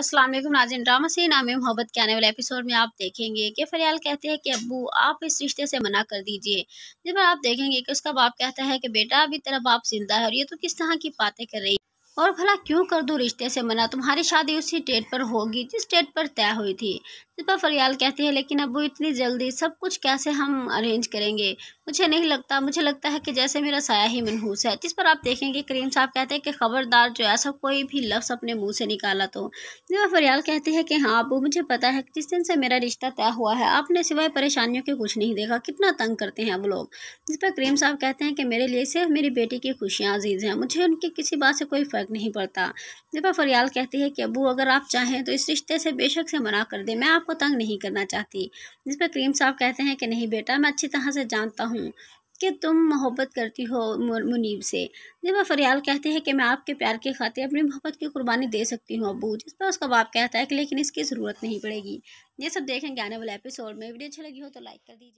अस्सलाम वालेकुम नाजिन, ड्रामा से नाम मोहब्बत के आने वाले एपिसोड में आप देखेंगे कि फरियाल कहते हैं कि अब्बू, आप इस रिश्ते से मना कर दीजिए। जब आप देखेंगे कि उसका बाप कहता है कि बेटा, अभी तेरा बाप ज़िंदा है और ये तो किस तरह की बातें कर रही और भला क्यों कर दो रिश्ते से मना? तुम्हारी शादी उसी डेट पर होगी, जिस डेट पर तय हुई थी। पर फरियाल कहती है, लेकिन अब वो इतनी जल्दी, सब कुछ कैसे हम अरेंज करेंगे? मुझे नहीं लगता, मुझे लगता है कि जैसे मेरा साया ही मनहूस है। जिस पर आप देखेंगे, करीम साहब कहते हैं कि खबरदार जो ऐसा कोई भी लफ्ज़ अपने मुँह से निकाला तो। पर फरियाल कहती है कि हाँ अबू मुझे पता है कि जिस दिन से मेरा रिश्ता तय हुआ है, आपने सिवाय परेशानियों के कुछ नहीं देखा। कितना तंग करते हैं अब लोग। जिस पर करीम साहब कहते हैं कि मेरे लिए सिर्फ़ मेरी बेटी की खुशियाँ अज़ीज़ हैं, मुझे उनकी किसी बात से कोई फ़र्क नहीं पड़ता। पर फरियाल कहती है कि, अबू, अगर आप चाहें तो इस रिश्ते से बेशक से मना कर दें, मैं आपको आपको तंग नहीं करना चाहती। जिस पर करीम साहब कहते हैं कि, नहीं बेटा, मैं अच्छी तरह से जानता हूँ कि तुम मोहब्बत करती हो मुनीब से। वह फरियाल कहते हैं कि, मैं आपके प्यार के खातिर अपनी मोहब्बत की कुर्बानी दे सकती हूँ, अबू। जिस पर उसका बाप कहता है कि, लेकिन इसकी ज़रूरत नहीं पड़ेगी। ये सब देखेंगे आने वाले एपिसोड में। वीडियो अच्छी लगी हो तो लाइक कर दीजिए।